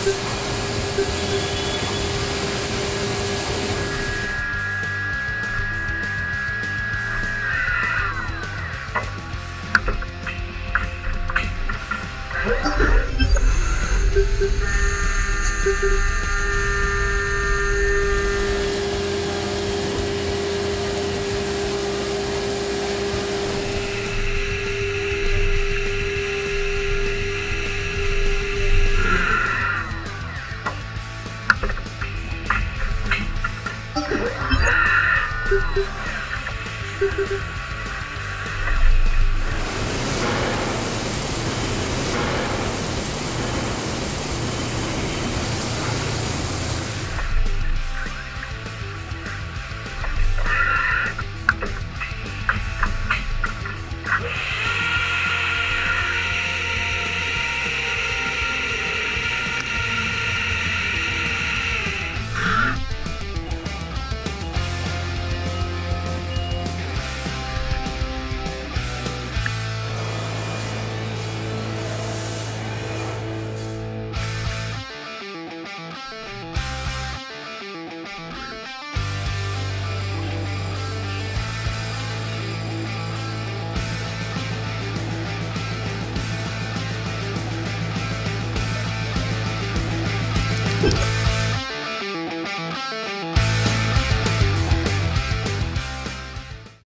フフ。フフフフ。